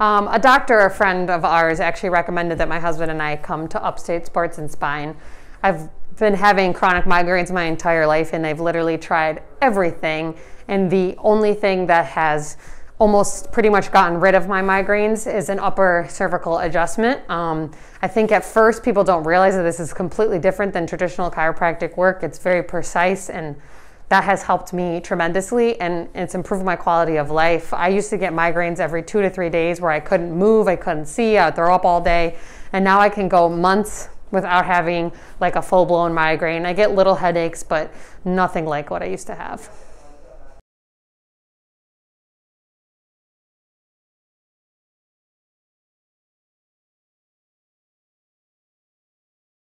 Um, a doctor, a friend of ours, actually recommended that my husband and I come to Upstate Sports and Spine. I've been having chronic migraines my entire life, and I've literally tried everything. And the only thing that has almost pretty much gotten rid of my migraines is an upper cervical adjustment. Um, I think at first people don't realize that this is completely different than traditional chiropractic work. It's very precise and that has helped me tremendously and it's improved my quality of life. I used to get migraines every two to three days where I couldn't move, I couldn't see, I would throw up all day. And now I can go months without having like a full blown migraine. I get little headaches, but nothing like what I used to have.